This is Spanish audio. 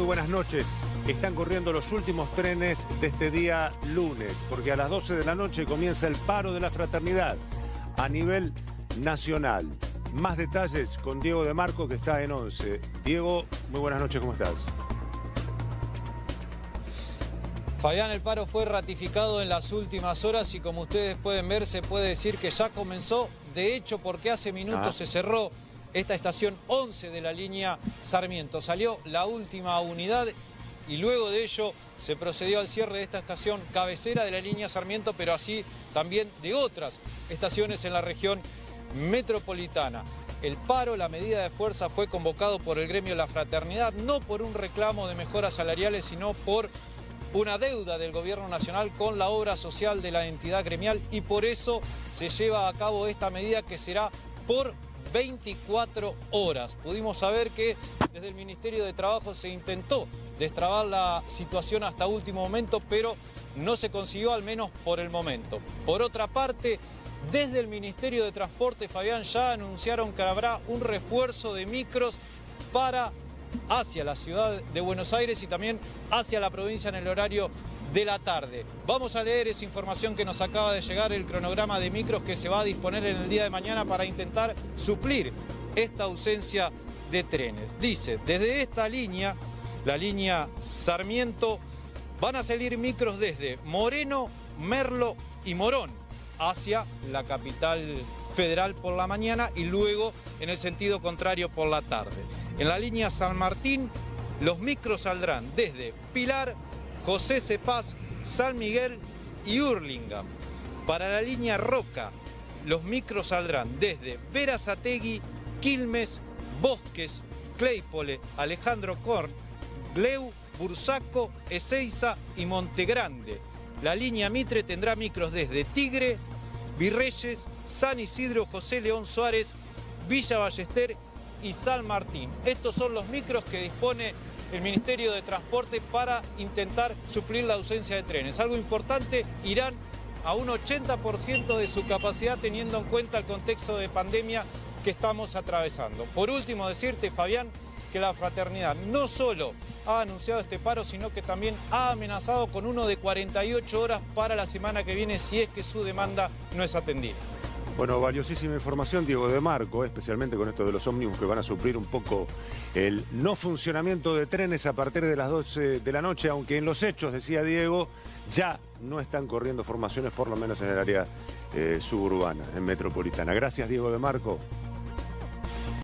Muy buenas noches. Están corriendo los últimos trenes de este día lunes, porque a las 12 de la noche comienza el paro de la fraternidad a nivel nacional. Más detalles con Diego de Marco, que está en 11. Diego, muy buenas noches, ¿cómo estás? Fabián, el paro fue ratificado en las últimas horas y como ustedes pueden ver se puede decir que ya comenzó, de hecho porque hace minutos Ah. se cerró esta estación 11 de la línea Sarmiento. Salió la última unidad y luego de ello se procedió al cierre de esta estación cabecera de la línea Sarmiento, pero así también de otras estaciones en la región metropolitana. El paro, la medida de fuerza fue convocado por el gremio La Fraternidad, no por un reclamo de mejoras salariales, sino por una deuda del gobierno nacional con la obra social de la entidad gremial y por eso se lleva a cabo esta medida que será por 24 horas. Pudimos saber que desde el Ministerio de Trabajo se intentó destrabar la situación hasta último momento, pero no se consiguió al menos por el momento. Por otra parte, desde el Ministerio de Transporte, Fabián, ya anunciaron que habrá un refuerzo de micros para hacia la ciudad de Buenos Aires y también hacia la provincia en el horario de la tarde. Vamos a leer esa información que nos acaba de llegar, el cronograma de micros que se va a disponer en el día de mañana para intentar suplir esta ausencia de trenes. Dice, desde esta línea, la línea Sarmiento, van a salir micros desde Moreno, Merlo y Morón hacia la capital federal por la mañana y luego en el sentido contrario por la tarde. En la línea San Martín, los micros saldrán desde Pilar, José Cepaz, San Miguel y Hurlingham. Para la línea Roca, los micros saldrán desde Verazategui, Quilmes, Bosques, Claypole, Alejandro Korn, Gleu, Bursaco, Ezeiza y Montegrande. La línea Mitre tendrá micros desde Tigre, Virreyes, San Isidro, José León Suárez, Villa Ballester y San Martín. Estos son los micros que dispone el Ministerio de Transporte para intentar suplir la ausencia de trenes. Algo importante, irán a un 80% de su capacidad teniendo en cuenta el contexto de pandemia que estamos atravesando. Por último, decirte, Fabián, que la fraternidad no solo ha anunciado este paro, sino que también ha amenazado con uno de 48 horas para la semana que viene si es que su demanda no es atendida. Bueno, valiosísima información, Diego de Marco, especialmente con esto de los ómnibus que van a suplir un poco el no funcionamiento de trenes a partir de las 12 de la noche, aunque en los hechos, decía Diego, ya no están corriendo formaciones, por lo menos en el área eh, suburbana, en metropolitana. Gracias, Diego de Marco.